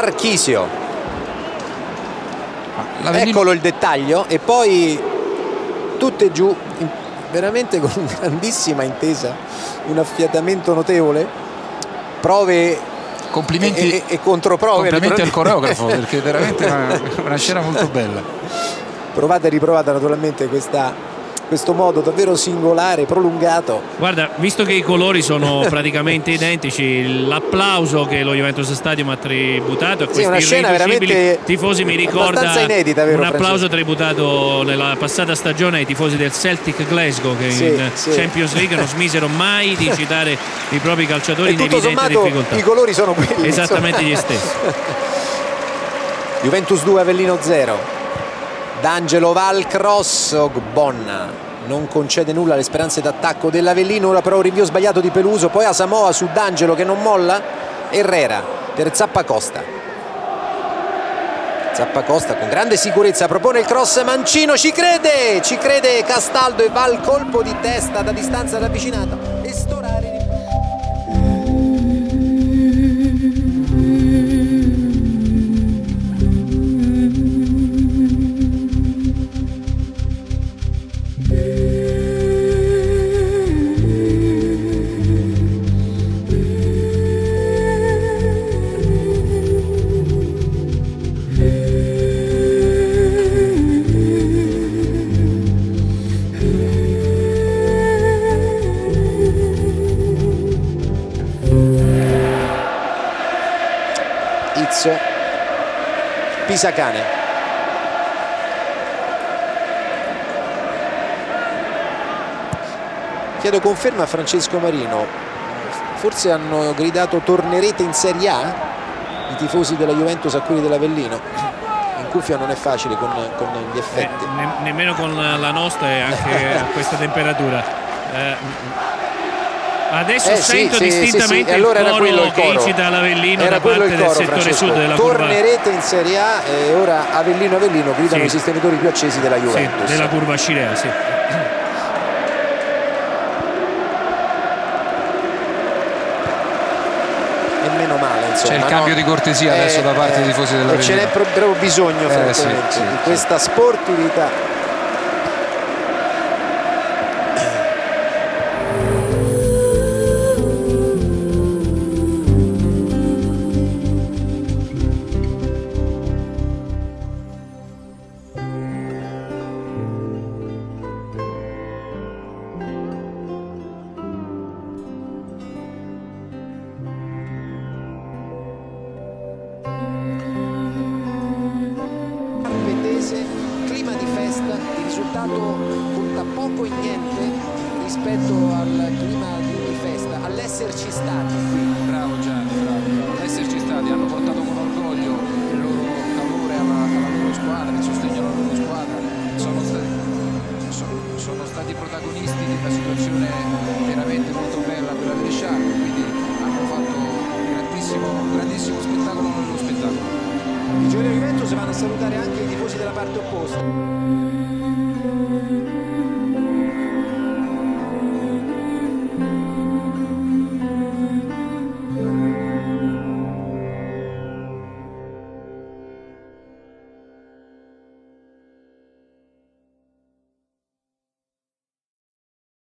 Marchisio. Eccolo il dettaglio e poi tutte giù veramente con grandissima intesa un affiatamento notevole prove complimenti e, e, controprove complimenti al coreografo perché è veramente una, una scena molto bella. Provate e riprovate naturalmente questa questo modo davvero singolare, prolungato. Guarda, visto che i colori sono praticamente identici, l'applauso che lo Juventus Stadium ha tributato a questi sì, una scena veramente tifosi mi ricorda inedita, vero, un applauso Francesco? tributato nella passata stagione ai tifosi del Celtic Glasgow che sì, in sì. Champions League non smisero mai di citare i propri calciatori in evidente sommato, difficoltà. I colori sono quelli. Esattamente insomma. gli stessi. Juventus 2 Avellino 0 D'Angelo Val cross Ogbonna non concede nulla alle speranze d'attacco dell'Avellino. Ora però un rinvio sbagliato di Peluso poi a Samoa su D'Angelo che non molla. Herrera per Zappacosta. Zappacosta con grande sicurezza propone il cross Mancino ci crede ci crede Castaldo e va al colpo di testa da distanza ravvicinata Pisacane. Chiedo conferma a Francesco Marino. Forse hanno gridato tornerete in Serie A? I tifosi della Juventus a quelli dell'Avellino. In cuffia non è facile con, con gli effetti. eh, ne, nemmeno con la nostra e anche a questa temperatura. Eh, Adesso eh, sento sì, distintamente sì, sì. Allora il coro, il coro. che incita l'Avellino era da parte il coro, del settore Francesco. sud della curva. Tornerete in Serie A e ora Avellino Avellino gridano i sostenitori più accesi della Juventus. della curva Scirea, sì. E meno male, insomma. C'è il cambio no? di cortesia adesso eh, da parte eh, dei tifosi dell'Avellino. E ce n'è proprio bisogno, eh, francamente, di questa sportività risultato conta poco e niente rispetto al clima di festa, all'esserci stati qui. Bravo Gianni, bravo. All'esserci stati hanno portato con orgoglio il loro calore alla, alla loro squadra, il sostegno alla loro squadra, sono stati, sono, sono stati protagonisti di una situazione veramente molto bella quella delle Sciarpe, quindi hanno fatto un grandissimo, grandissimo spettacolo nello spettacolo. I giocatori di Juventus vanno a salutare anche i tifosi della parte opposta. Mm-hmm.